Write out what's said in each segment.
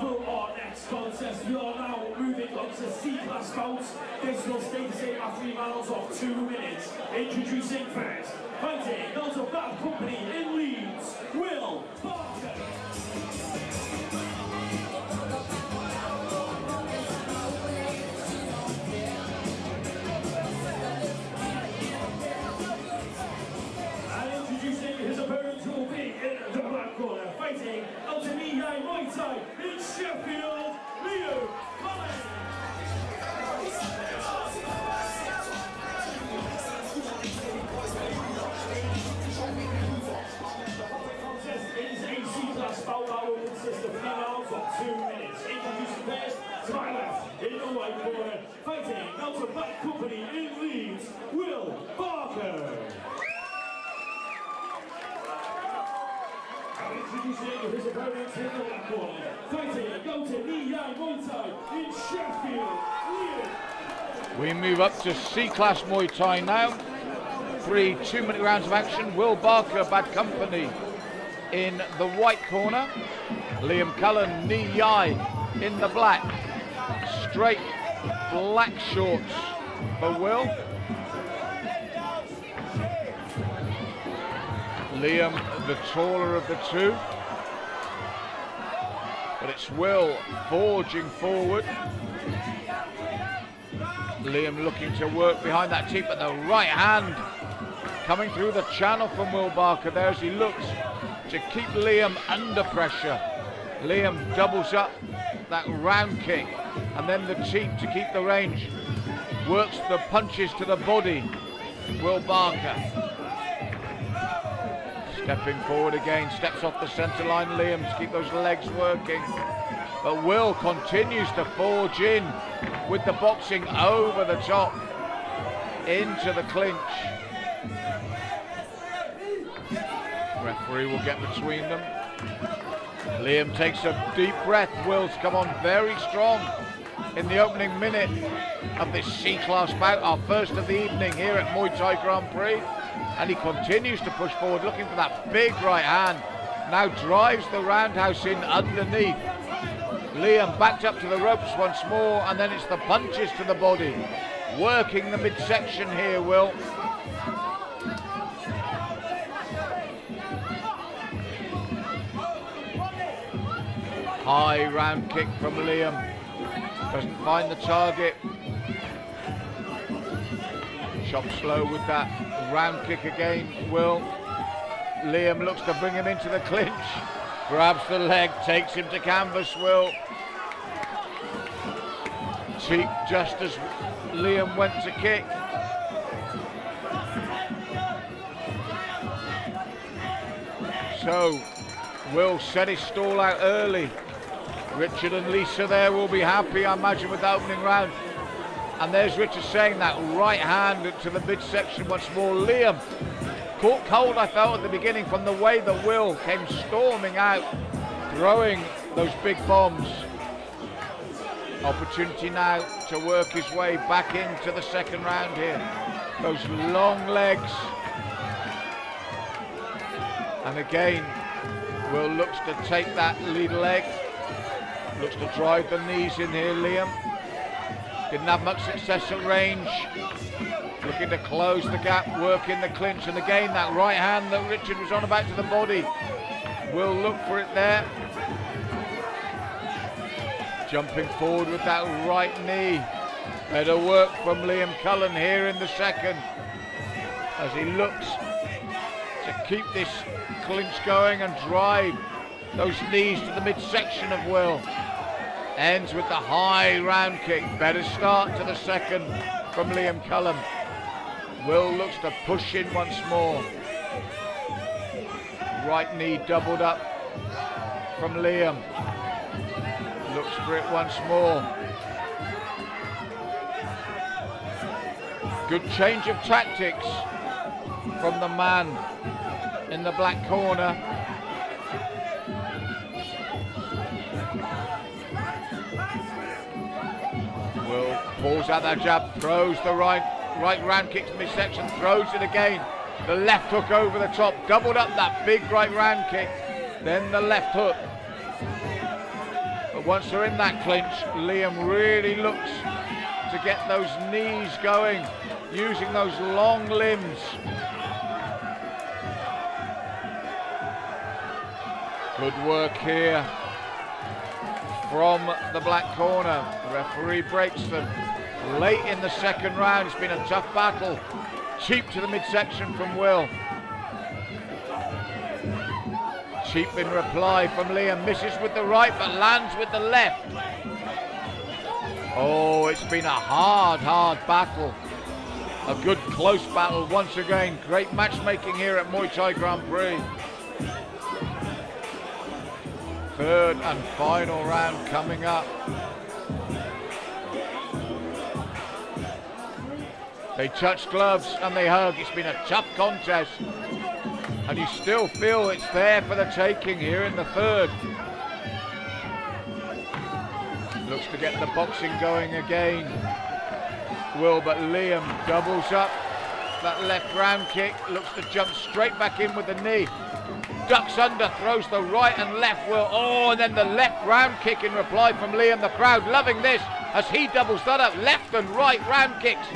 for our next contest. We are now moving on to C-Class bouts. This will stay the same at three rounds of two minutes. Introducing first, fighting those of Bad Company in Leeds, Will Barker. Company in Will Barker. Introducing his in the corner, fighting Muay Thai in Sheffield, We move up to C-Class Muay Thai now. Three two-minute rounds of action. Will Barker, Bad Company, in the white corner. Liam Cullen, Knee Yai in the black. Straight black shorts for Will. Liam, the taller of the two. But it's Will forging forward. Liam looking to work behind that teep, but the right hand coming through the channel from Will Barker there as he looks to keep Liam under pressure. Liam doubles up that round kick and then the teep to keep the range. Works the punches to the body. Will Barker stepping forward again, steps off the centre line. Liam to keep those legs working. But Will continues to forge in with the boxing over the top into the clinch. Referee will get between them. Liam takes a deep breath. Will's come on very strong in the opening minute of this C-class bout, our first of the evening here at Muay Thai Grand Prix. And he continues to push forward, looking for that big right hand. Now drives the roundhouse in underneath. Liam backed up to the ropes once more, and then it's the punches to the body. Working the midsection here, Will. High round kick from Liam. Doesn't find the target. Shot slow with that round kick again, Will. Liam looks to bring him into the clinch. Grabs the leg, takes him to canvas, Will. Cheek just as Liam went to kick. So, Will set his stall out early. Richard and Lisa there will be happy, I imagine, with the opening round. And there's Richard saying that right hand to the midsection once more. Liam caught cold, I felt, at the beginning from the way that Will came storming out, throwing those big bombs. Opportunity now to work his way back into the second round here. Those long legs. And again, Will looks to take that lead leg. Looks to drive the knees in here, Liam. Didn't have much success at range. Looking to close the gap, work in the clinch, and again that right hand that Richard was on about to the body. Will look for it there. Jumping forward with that right knee. Better work from Liam Cullen here in the second. As he looks to keep this clinch going and drive those knees to the midsection of Will. Ends with the high round kick. Better start to the second from Liam Cullen. Will looks to push in once more. Right knee doubled up from Liam. Looks for it once more. Good change of tactics from the man in the black corner. Will pulls out that jab, throws the right right round kick to midsection, throws it again. The left hook over the top, doubled up that big right round kick. Then the left hook. But Once they're in that clinch, Liam really looks to get those knees going, using those long limbs. Good work here from the black corner. The referee breaks them late in the second round. It's been a tough battle. Teep to the midsection from Will. Teep in reply from Liam. Misses with the right but lands with the left. Oh, it's been a hard, hard battle. A good close battle once again. Great matchmaking here at Muay Thai Grand Prix. Third and final round coming up. They touch gloves and they hug. It's been a tough contest. And you still feel it's there for the taking here in the third. Looks to get the boxing going again. Will, but Liam doubles up. That left round kick looks to jump straight back in with the knee. Ducks under, throws the right and left Will. Oh, and then the left round kick in reply from Liam. The crowd loving this as he doubles that up. Left and right round kicks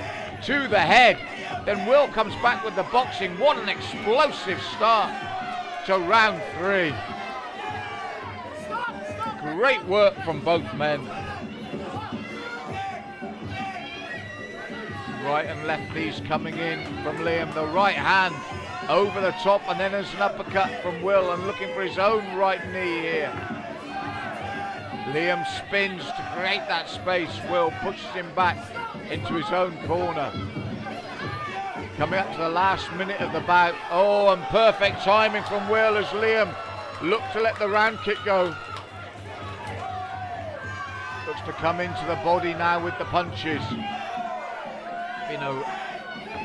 to the head. Then Will comes back with the boxing. What an explosive start to round three. Great work from both men. Right and left knees coming in from Liam. The right hand over the top and then there's an uppercut from Will and looking for his own right knee here. Liam spins to create that space. Will pushes him back into his own corner. Coming up to the last minute of the bout. Oh, and perfect timing from Will as Liam looked to let the round kick go. Looks to come into the body now with the punches. Been a,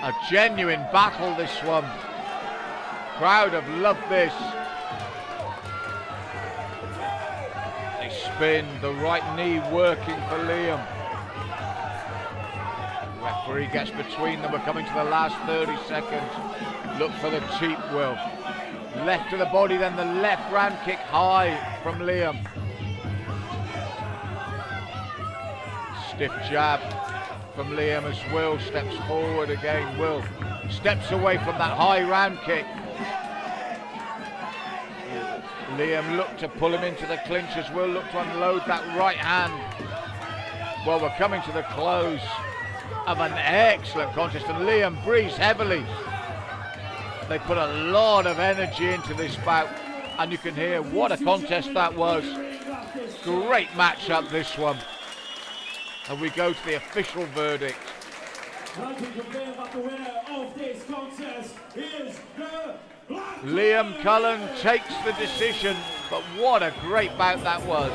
a genuine battle, this one. Crowd have loved this. They spin, the right knee working for Liam. Referee gets between them. We're coming to the last 30 seconds. Look for the teep will. Left to the body, then the left round kick high from Liam. Stiff jab from Liam as Will steps forward again. Will steps away from that high round kick. Liam looked to pull him into the clinch as Will looked to unload that right hand. Well, we're coming to the close of an excellent contest and Liam breathes heavily. They put a lot of energy into this bout and you can hear what a contest that was. Great matchup this one. And we go to the official verdict. Liam Cullen takes the decision, but what a great bout that was.